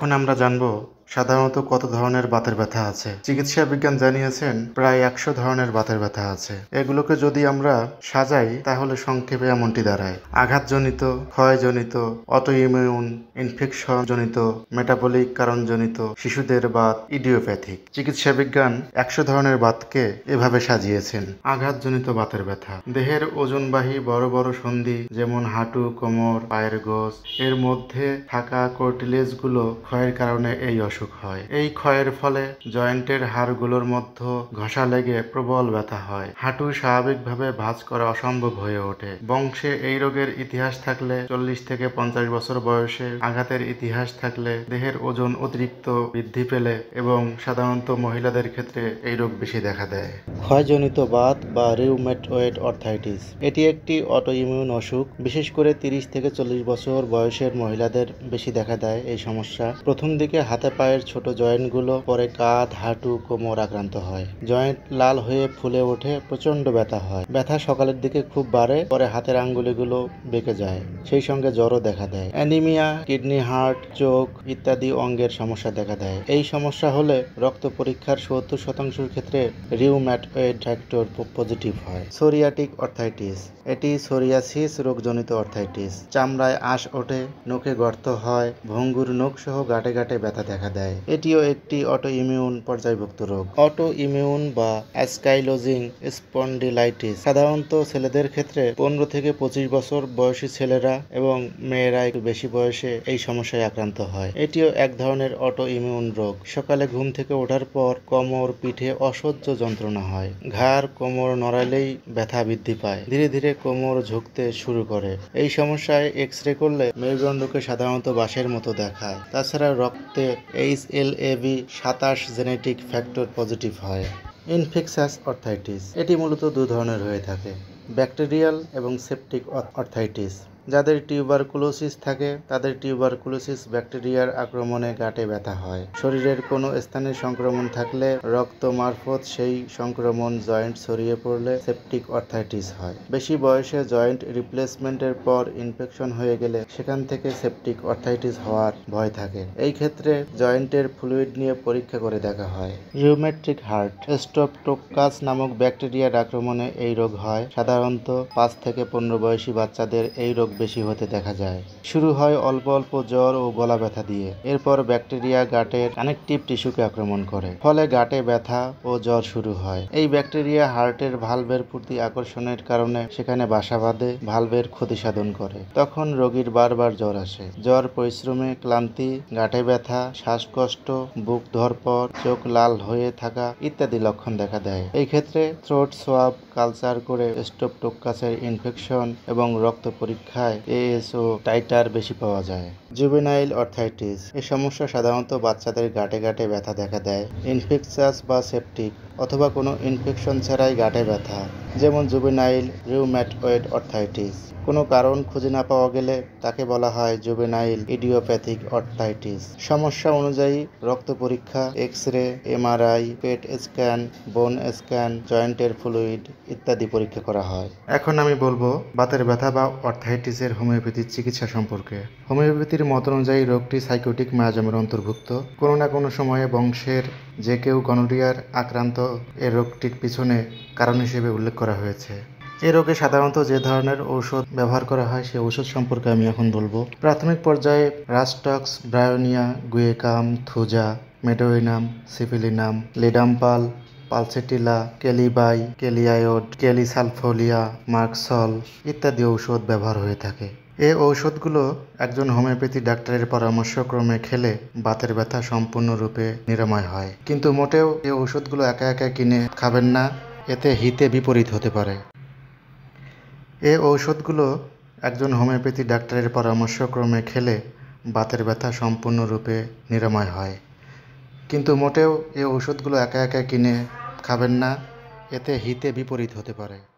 এখন আমরা জানব সাধারণত কত ধরনের বাতের ব্যথা আছে? চিকিৎসা বিজ্ঞান জানিয়েছেন প্রায় একশো ধরনের বাতের ব্যথা আছে। এগুলোকে যদি আমরা সাজাই, তাহলে সংক্ষেপে এমনটি দাঁড়ায়। আঘাতজনিত, ক্ষয়জনিত অটো ইমিউন ইনফেকশন জনিত মেটাবলিক কারণজনিত, শিশুদের বাত ইডিওপ্যাথিক চিকিৎসা বিজ্ঞান একশো ধরনের বাতকে এভাবে সাজিয়েছেন। আঘাতজনিত বাতের ব্যথা। দেহের ওজনবাহী বড় বড় সন্ধি, যেমন হাঁটু, কোমর, পায়ের গোস এর মধ্যে থাকা কোর্টিলেজগুলো ক্ষয়ের কারণে এই অসুখ হয়। এই ক্ষয়ের ফলে জয়েন্টের হাড়গুলোর মধ্যে ঘষা লেগে প্রবল ব্যথা হয়। হাঁটু স্বাভাবিকভাবে ভাঁজ করা অসম্ভব হয়ে ওঠে। বংশে এই রোগের ইতিহাস থাকলে চল্লিশ থেকে পঞ্চাশ বছর বয়সে আঘাতের ইতিহাস থাকলে দেহের ওজন অতিরিক্ত বৃদ্ধি পেলে এবং সাধারণত মহিলাদের ক্ষেত্রে এই রোগ বেশি দেখা দেয়। ক্ষয়জনিত বাত বা রিউমেটয়েড অর্থাইটিস। এটি একটি অটো ইমিউন অসুখ। বিশেষ করে তিরিশ থেকে চল্লিশ বছর বয়সের মহিলাদের বেশি দেখা দেয় এই সমস্যা। প্রথম দিকে হাতে পায়ের ছোট জয়েন্টগুলো পরে কাঁধ, হাঁটু, কোমর আক্রান্ত হয়। জয়েন্ট লাল হয়ে ফুলে ওঠে প্রচণ্ড ব্যথা হয়। ব্যথা সকালের দিকে খুব বাড়ে, পরে হাতের আঙ্গুলিগুলো বেঁকে যায়। সেই সঙ্গে জ্বরও দেখা দেয়। অ্যানিমিয়া, কিডনি হার্ট, চোখ ইত্যাদি অঙ্গের সমস্যা দেখা দেয়। এই সমস্যা হলে রক্ত পরীক্ষার সত্তর শতাংশের ক্ষেত্রে রিউম্যাটয়েড ফ্যাক্টর পজিটিভ হয়। Psoriatic arthritis. এটি সোরিয়াসিস রোগজনিত অর্থাইটিস। চামড়ায় আঁশ ওঠে, নখে গর্ত হয়, ভঙ্গুর নখ সহ গাঁটে গাঁটে ব্যথা দেখা দেয়। এটিও একটি অটো ইমিউন পর্যায়ভুক্ত রোগ। অটো ইমিউন বা অ্যাসকাইলোজিং স্পন্ডিলাইটিস সাধারণত ছেলেদের ক্ষেত্রে পনেরো থেকে পঁচিশ বছর বয়সী ছেলেরা এবং মেয়েরা একটু বেশি বয়সে এই সমস্যায় আক্রান্ত হয়। এটিও এক ধরনের অটো ইমিউন রোগ। সকালে ঘুম থেকে ওঠার পর কোমর, পিঠে অসহ্য যন্ত্রণা হয়। ঘাড়, কোমর নড়ালেই ব্যথা বৃদ্ধি পায়। ধীরে ধীরে কোমর ঝুঁকতে শুরু করে। এই সমস্যায় এক্স রে করলে মেরুদণ্ডকে সাধারণত বাঁশের মতো দেখায়। তাছাড়া রক্তে এইচ এল এ বি সাতাশ জেনেটিক ফ্যাক্টর পজিটিভ হয়। ইনফেকশাস অর্থাইটিস, এটি মূলত দু ধরনের হয়ে থাকে, ব্যাকটেরিয়াল এবং সেপটিক অর্থাইটিস। যাদের টিউবারকুলোসিস থাকে, তাদের টিউবারকুলোসিস ব্যাকটেরিয়ার আক্রমণে গাঁটে ব্যথা হয়। শরীরের কোনো স্থানে সংক্রমণ থাকলে রক্ত মারফত সেই সংক্রমণ জয়েন্ট ছড়িয়ে পড়লে সেপটিক অর্থাইটিস হয়। বেশি বয়সে জয়েন্ট রিপ্লেসমেন্টের পর ইনফেকশন হয়ে গেলে সেখান থেকে সেপটিক অর্থাইটিস হওয়ার ভয় থাকে। এই ক্ষেত্রে জয়েন্টের ফ্লুইড নিয়ে পরীক্ষা করে দেখা হয়। রিউমেট্রিক হার্ট, স্ট্রোপটোকাস নামক ব্যাকটেরিয়ার আক্রমণে এই রোগ হয়। সাধারণত পাঁচ থেকে পনেরো বয়সী বাচ্চাদের এই রোগ বেশি হতে দেখা যায়। শুরু হয় অল্প অল্প জ্বর ও গলা ব্যথা দিয়ে। এরপর ব্যাকটেরিয়া, গাটের কানেকটিভ টিস্যুকে আক্রমণ করে। ফলে গাটে ব্যথা ও জ্বর শুরু হয়। এই ব্যাকটেরিয়া হার্টের ভালভের প্রতি আকর্ষণের কারণে সেখানে বাসা বাঁধে, ভালভের ক্ষতি সাধন করে। তখন রোগীর বারবার জ্বর আসে। জ্বর, পরিশ্রমে ক্লান্তি, গাঁটে ব্যথা, শ্বাসকষ্ট, বুক ধরপর চোখ লাল হয়ে থাকা ইত্যাদি লক্ষণ দেখা দেয়। এই ক্ষেত্রে থ্রোট সোয়াব কালচার করে স্টোপটোকাসের ইনফেকশন এবং রক্ত পরীক্ষায় এএসও টাইটার বেশি পাওয়া যায়। জুবেনাইল অর্থাইটিস এই সমস্যা সাধারণত বাচ্চাদের গাঁটে গাঁটে ব্যথা দেখা দেয়, ইনফেকশাস বা সেপটিক, অথবা কোনো ইনফেকশন ছাড়াই গাঁটে ব্যথা। যেমন জুবেনাইল রিউম্যাটয়েড অর্থাইটিস কোনো কারণ খুঁজে না পাওয়া গেলে তাকে বলা হয় জুবেনাইল ইডিওপ্যাথিক অর্থাইটিস সমস্যা অনুযায়ী রক্ত পরীক্ষা X ray MRI PET scan bone scan জয়েন্টের ফ্লুইড ইত্যাদি পরীক্ষা করা হয়। এখন আমি বলব বাতের ব্যথা বা অর্থাইটিসের হোমিওপ্যাথির চিকিৎসা সম্পর্কে। হোমিওপ্যাথির মত অনুযায়ী রোগটি সাইকোটিক মায়াজমের অন্তর্ভুক্ত। কোনো না কোনো সময়ে বংশের যে কেউ গনোরিয়ার আক্রান্ত এ রোগটির পিছনে কারণ হিসেবে উল্লেখ করা হয়েছে। এ রোগে সাধারণত যে ধরনের ঔষধ ব্যবহার করা হয় সেই ঔষধ সম্পর্কে আমি এখন বলব। প্রাথমিক পর্যায়ে rhus tox, bryonia, guaiacum, thuja, medorrhinum, syphilinum, ledum pal, pulsatilla, kali bi kali iod কেলিসালফোলিয়া, merc sol ইত্যাদি ঔষধ ব্যবহার হয়ে থাকে। এ ঔষধগুলো একজন হোমিওপ্যাথি ডাক্তারের পরামর্শক্রমে খেলে বাতের ব্যথা সম্পূর্ণরূপে নিরাময় হয়। কিন্তু মোটেও এই ঔষধগুলো একা একা কিনে খাবেন না, এতে হিতে বিপরীত হতে পারে। এ ঔষধগুলো একজন হোমিওপ্যাথি ডাক্তারের পরামর্শক্রমে খেলে বাতের ব্যথা সম্পূর্ণরূপে নিরাময় হয়। কিন্তু মোটেও এই ঔষধগুলো একা একা কিনে খাবেন না, এতে হিতে বিপরীত হতে পারে।